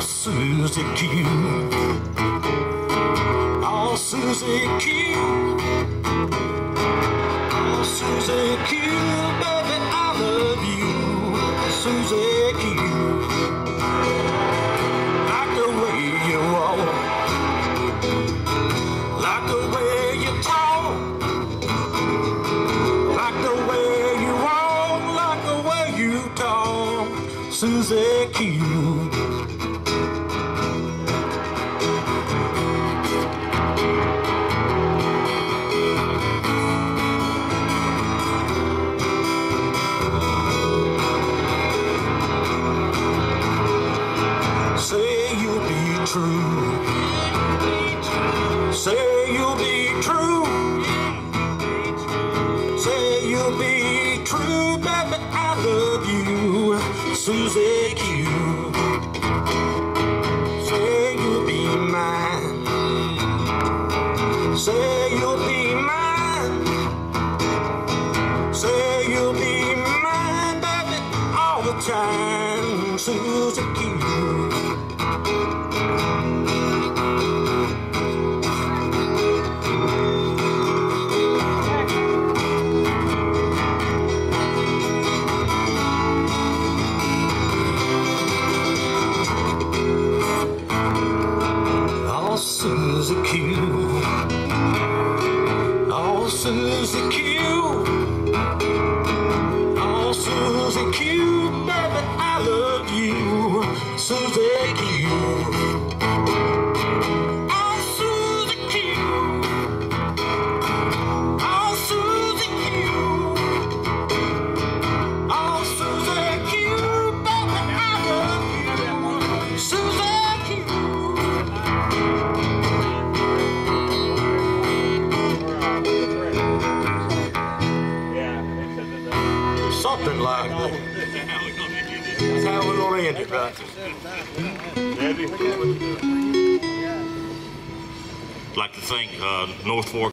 Susie Q. Oh, Susie Q. Oh, Susie Q, baby, I love you. Susie Q. Like the way you walk. Like the way you talk. Like the way you walk. Like the way you talk. Susie Q. true. Say you'll be true. Say you'll be true, baby. I love you, Susie Q. Say you'll be mine. Say you'll be mine. Say you'll be mine, baby, all the time, Susie Q. Q. Oh, Susie Q. Oh, Susie Q. Baby, I love you. Susie Q. Something like that. That's how we're gonna end it, right? Like to thank uh, North Fork